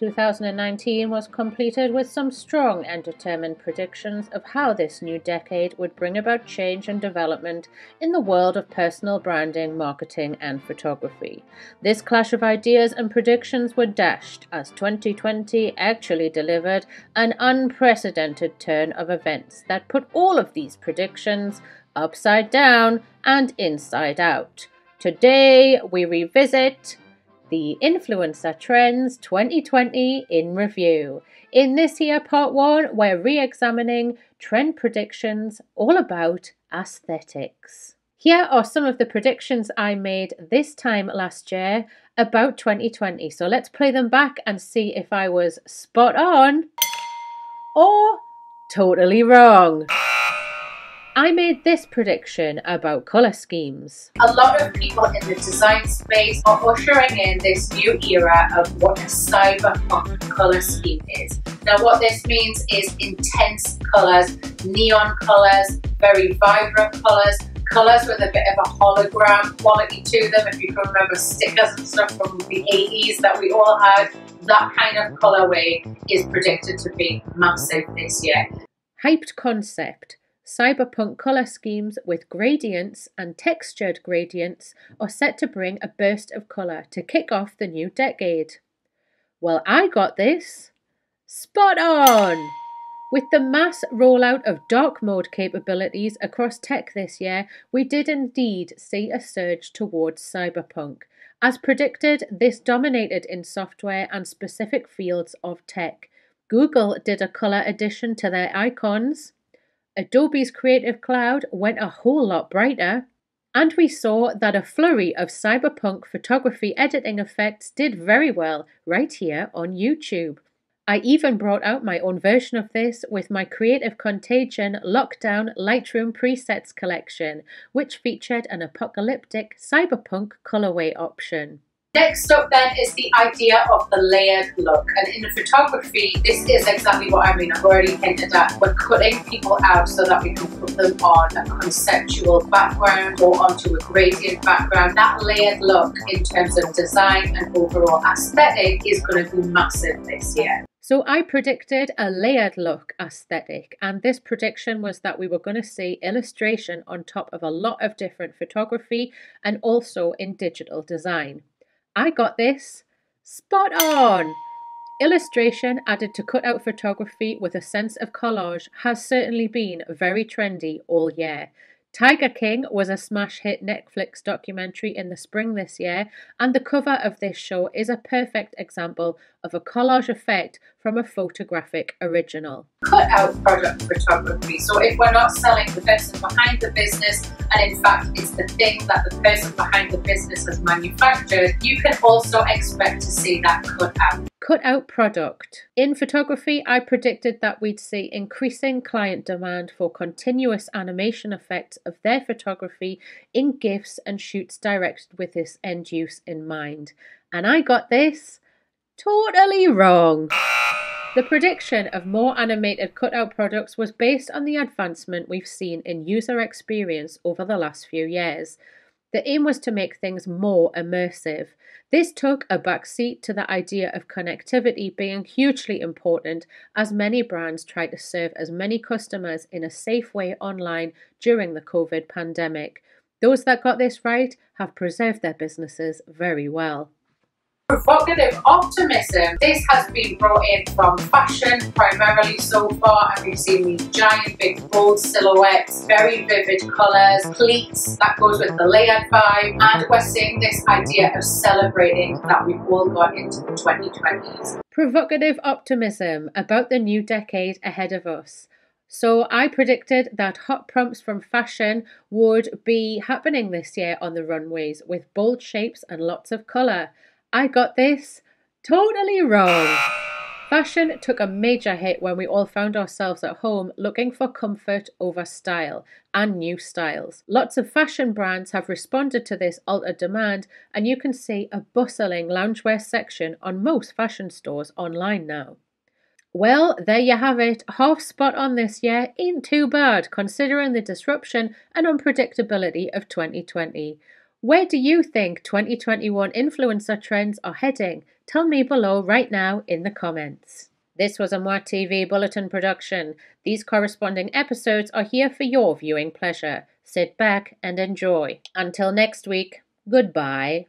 2019 was completed with some strong and determined predictions of how this new decade would bring about change and development in the world of personal branding, marketing, and photography. This clash of ideas and predictions were dashed as 2020 actually delivered an unprecedented turn of events that put all of these predictions upside down and inside out. Today, we revisit the Influencer Trends 2020 in review. In this year, part one, we're re examining trend predictions all about aesthetics. Here are some of the predictions I made this time last year about 2020. So let's play them back and see if I was spot on or totally wrong. I made this prediction about colour schemes. A lot of people in the design space are ushering in this new era of what a cyberpunk colour scheme is. Now what this means is intense colours, neon colours, very vibrant colours, colours with a bit of a hologram quality to them. If you can remember stickers and stuff from the 80s that we all had, that kind of colourway is predicted to be massive this year. Hyped concept cyberpunk colour schemes with gradients and textured gradients are set to bring a burst of colour to kick off the new decade. Well, I got this. Spot on! With the mass rollout of dark mode capabilities across tech this year, we did indeed see a surge towards cyberpunk. As predicted, this dominated in software and specific fields of tech. Google did a colour addition to their icons. Adobe's Creative Cloud went a whole lot brighter. And we saw that a flurry of cyberpunk photography editing effects did very well right here on YouTube. I even brought out my own version of this with my Creative Contagion Lockdown Lightroom Presets collection, which featured an apocalyptic cyberpunk colorway option. Next up then is the idea of the layered look and in photography this is exactly what I mean I've already hinted at we're cutting people out so that we can put them on a conceptual background or onto a gradient background that layered look in terms of design and overall aesthetic is going to be massive this year. So I predicted a layered look aesthetic, and this prediction was that we were going to see illustration on top of a lot of different photography and also in digital design. I got this. Spot on! Illustration added to cutout photography with a sense of collage has certainly been very trendy all year. Tiger King was a smash hit Netflix documentary in the spring this year, and the cover of this show is a perfect example of a collage effect from a photographic original. Cut out product photography. So if we're not selling the person behind the business, and in fact it's the thing that the person behind the business has manufactured, you can also expect to see that cut out cut out product. In photography, I predicted that we'd see increasing client demand for continuous animation effects of their photography in GIFs and shoots directed with this end use in mind. And I got this totally wrong. The prediction of more animated cutout products was based on the advancement we've seen in user experience over the last few years. The aim was to make things more immersive. This took a backseat to the idea of connectivity being hugely important as many brands tried to serve as many customers in a safe way online during the COVID pandemic. Those that got this right have preserved their businesses very well provocative optimism. This has been brought in from fashion primarily so far and we've seen these giant big bold silhouettes, very vivid colours, pleats that goes with the layered vibe and we're seeing this idea of celebrating that we've all got into the 2020s. Provocative optimism about the new decade ahead of us. So I predicted that hot prompts from fashion would be happening this year on the runways with bold shapes and lots of colour. I got this totally wrong. Fashion took a major hit when we all found ourselves at home looking for comfort over style and new styles. Lots of fashion brands have responded to this altered demand, and you can see a bustling loungewear section on most fashion stores online now. Well, there you have it. Half spot on this year ain't too bad considering the disruption and unpredictability of 2020. Where do you think 2021 influencer trends are heading? Tell me below right now in the comments. This was a Mwah TV Bulletin production. These corresponding episodes are here for your viewing pleasure. Sit back and enjoy. Until next week, goodbye.